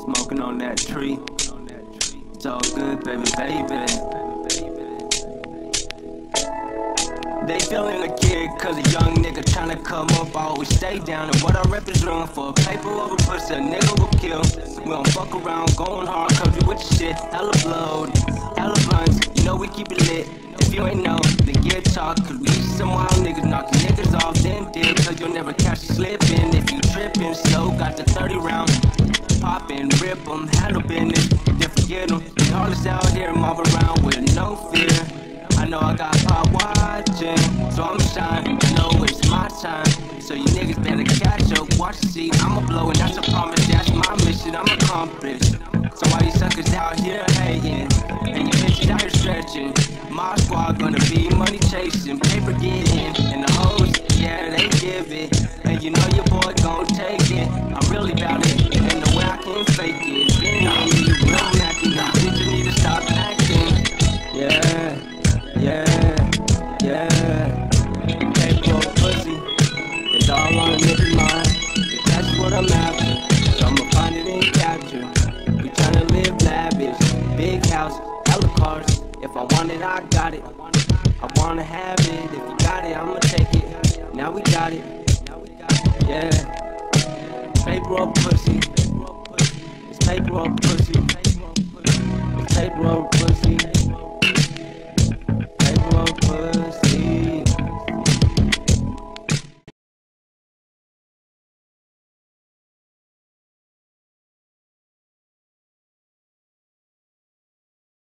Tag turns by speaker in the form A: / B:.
A: Smoking on that tree. It's all good, baby, baby. They feeling a kid, cause a young nigga tryna come up, I always stay down. And what I rep is room for paper over pussy, a nigga will kill. We don't fuck around, going hard, cause we with the shit. Hella blood, keep it lit. If you ain't know, then get talk, cause we some wild niggas knocking niggas off, them dip, cause you'll never catch you slipping. If you tripping, so got the 30 round. Poppin', rip 'em, handle business, then forget 'em. They heartless out here, mob around with no fear. I know I got pop watching, so I'ma shine. I know it's my time, so you niggas better catch up, watch the see. I'ma blow, and that's a promise, that's my mission, I'm accomplished. So why you suckers out here hating, and stretching? My squad gonna be money chasing, paper getting, and the hoes, yeah, they give it. And you know your boy gon' take it. I'm really about it, and the way I can fake it. Been on you, real acting, now bitch, you need to stop acting. Yeah, yeah, yeah. Paper or pussy, it's all on a nigga mind. If that's what I'm after, so I'ma find it and capture. We tryna live lavish, big house, hella cars. If I want it, I got it. I wanna have it. If you got it, I'ma take it. Now we got it. Yeah. Paper or pussy. It's paper or pussy. It's paper or pussy.